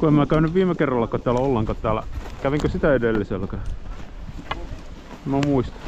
Kun en mä käynyt viime kerralla, kun täällä ollaanko täällä. Kävinkö sitä edelliselläkään? Mä muistan.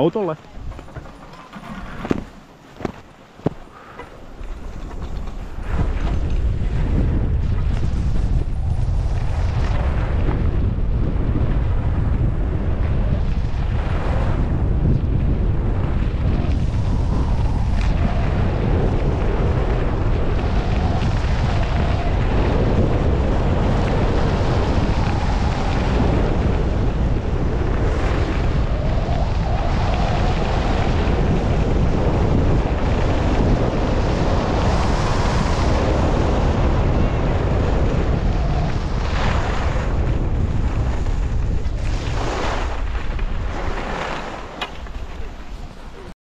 Autolle.